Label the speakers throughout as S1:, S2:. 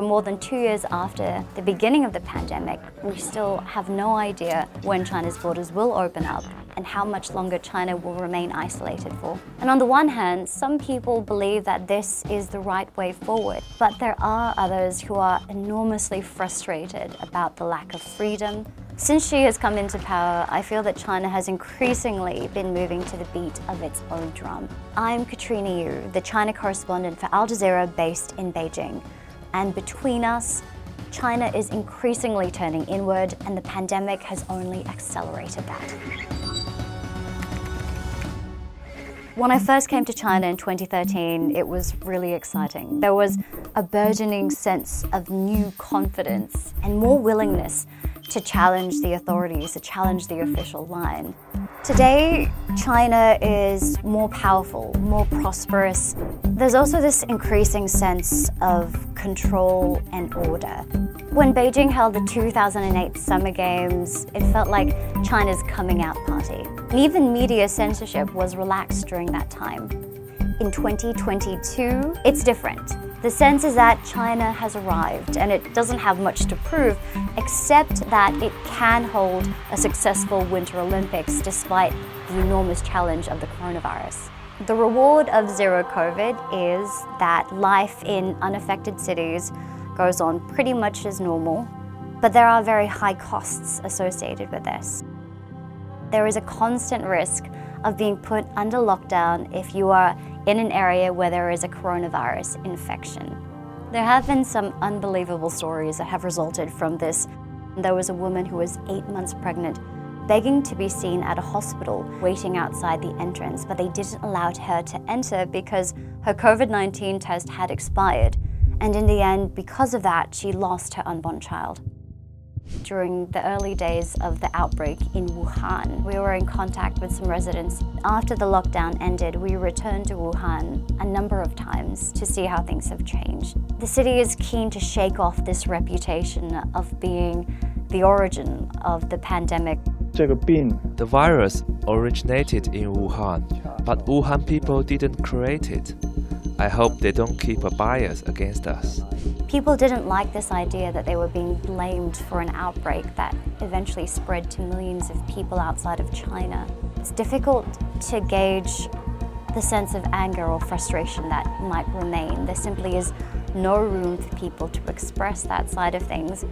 S1: More than two years after the beginning of the pandemic, we still have no idea when China's borders will open up and how much longer China will remain isolated for. And on the one hand, some people believe that this is the right way forward, but there are others who are enormously frustrated about the lack of freedom. Since Xi has come into power, I feel that China has increasingly been moving to the beat of its own drum. I'm Katrina Yu, the China correspondent for Al Jazeera based in Beijing. And between us, China is increasingly turning inward and the pandemic has only accelerated that. When I first came to China in 2013, it was really exciting. There was a burgeoning sense of new confidence and more willingness to challenge the authorities, to challenge the official line. Today, China is more powerful, more prosperous. There's also this increasing sense of control and order. When Beijing held the 2008 Summer Games, it felt like China's coming out party. And even media censorship was relaxed during that time. In 2022, it's different. The sense is that China has arrived and it doesn't have much to prove except that it can hold a successful Winter Olympics despite the enormous challenge of the coronavirus. The reward of zero COVID is that life in unaffected cities goes on pretty much as normal, but there are very high costs associated with this. There is a constant risk of being put under lockdown if you are in an area where there is a coronavirus infection. There have been some unbelievable stories that have resulted from this. There was a woman who was eight months pregnant begging to be seen at a hospital waiting outside the entrance, but they didn't allow her to enter because her COVID-19 test had expired. And in the end, because of that, she lost her unborn child during the early days of the outbreak in Wuhan. We were in contact with some residents. After the lockdown ended, we returned to Wuhan a number of times to see how things have changed. The city is keen to shake off this reputation of being the origin of the pandemic.
S2: The virus originated in Wuhan, but Wuhan people didn't create it. I hope they don't keep a bias against us.
S1: People didn't like this idea that they were being blamed for an outbreak that eventually spread to millions of people outside of China. It's difficult to gauge the sense of anger or frustration that might remain. There simply is no room for people to express that side of things.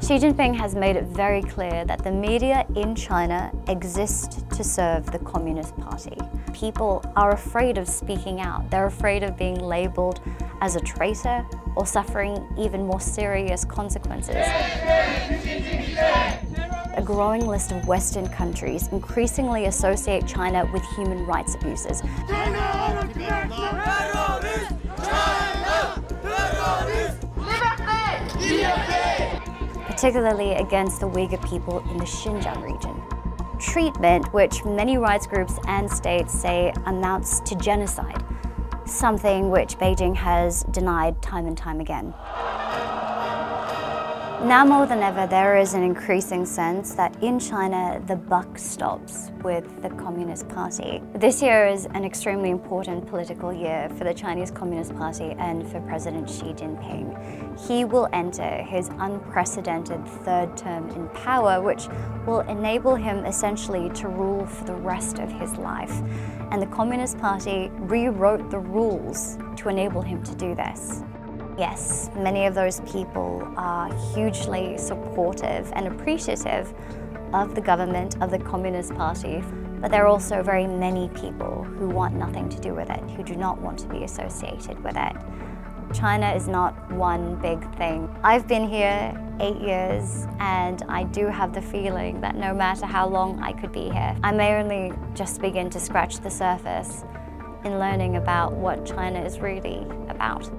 S1: Xi Jinping has made it very clear that the media in China exist to serve the Communist Party. People are afraid of speaking out. They're afraid of being labeled as a traitor or suffering even more serious consequences. A growing list of Western countries increasingly associate China with human rights abuses. particularly against the Uyghur people in the Xinjiang region. Treatment, which many rights groups and states say amounts to genocide, something which Beijing has denied time and time again. Now more than ever, there is an increasing sense that in China, the buck stops with the Communist Party. This year is an extremely important political year for the Chinese Communist Party and for President Xi Jinping. He will enter his unprecedented third term in power, which will enable him essentially to rule for the rest of his life. And the Communist Party rewrote the rules to enable him to do this. Yes, many of those people are hugely supportive and appreciative of the government, of the Communist Party, but there are also very many people who want nothing to do with it, who do not want to be associated with it. China is not one big thing. I've been here eight years and I do have the feeling that no matter how long I could be here, I may only just begin to scratch the surface in learning about what China is really about.